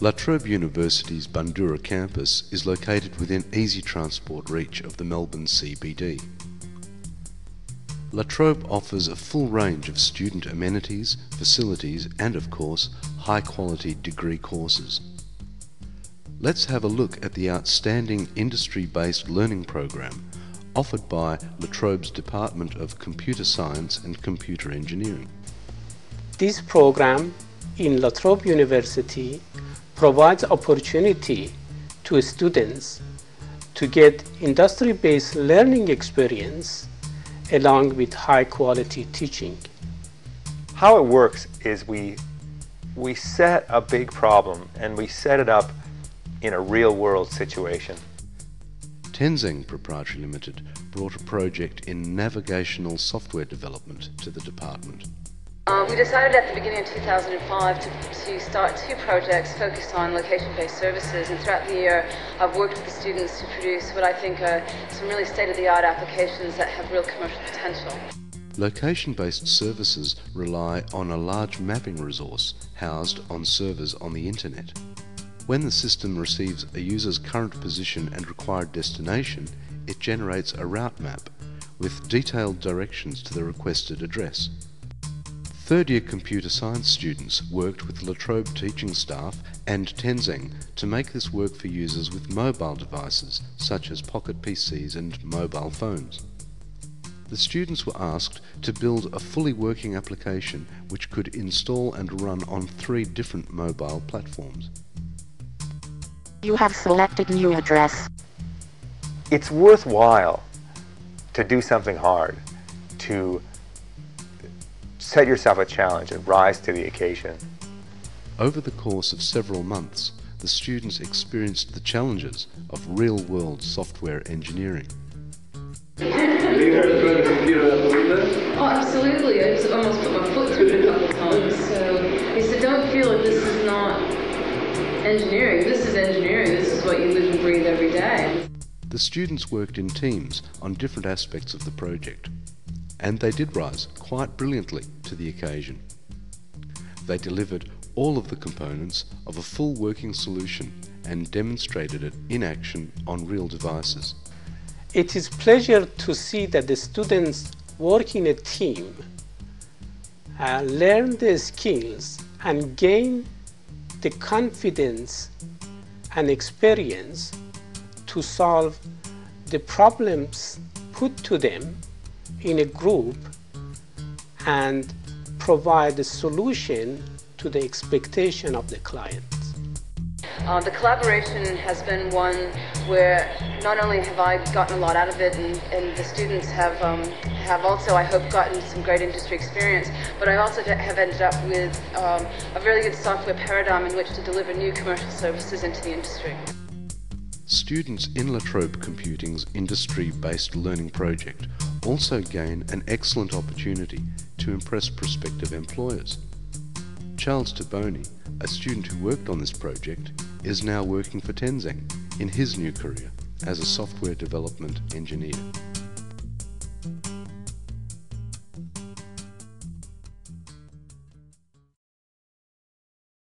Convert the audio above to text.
La Trobe University's Bundoora campus is located within easy transport reach of the Melbourne CBD. La Trobe offers a full range of student amenities, facilities and of course high quality degree courses. Let's have a look at the outstanding industry-based learning program offered by La Trobe's Department of Computer Science and Computer Engineering. This program in La Trobe University provides opportunity to students to get industry-based learning experience along with high-quality teaching. How it works is we, we set a big problem and we set it up in a real-world situation. Tenzeng Proprietary Limited brought a project in navigational software development to the department. Uh, we decided at the beginning of 2005 to, to start two projects focused on location-based services and throughout the year I've worked with the students to produce what I think are some really state-of-the-art applications that have real commercial potential. Location-based services rely on a large mapping resource housed on servers on the internet. When the system receives a user's current position and required destination, it generates a route map with detailed directions to the requested address. Third year computer science students worked with La Trobe teaching staff and Tenzeng to make this work for users with mobile devices such as pocket PCs and mobile phones. The students were asked to build a fully working application which could install and run on three different mobile platforms. You have selected new address. It's worthwhile to do something hard, to set yourself a challenge and rise to the occasion. Over the course of several months, the students experienced the challenges of real-world software engineering. Oh, absolutely. I just almost put my foot through it a couple times. So he said, don't feel like this is not engineering. This is engineering. This is what you live and breathe every day. The students worked in teams on different aspects of the project and they did rise quite brilliantly to the occasion. They delivered all of the components of a full working solution and demonstrated it in action on real devices. It is pleasure to see that the students work in a team, uh, learn the skills and gain the confidence and experience to solve the problems put to them in a group and provide a solution to the expectation of the client. Uh, the collaboration has been one where not only have I gotten a lot out of it and, and the students have, um, have also, I hope, gotten some great industry experience, but I also have ended up with um, a very good software paradigm in which to deliver new commercial services into the industry. Students in Latrobe Computing's industry-based learning project also gain an excellent opportunity to impress prospective employers. Charles Taboni, a student who worked on this project, is now working for Tenzeng in his new career as a software development engineer.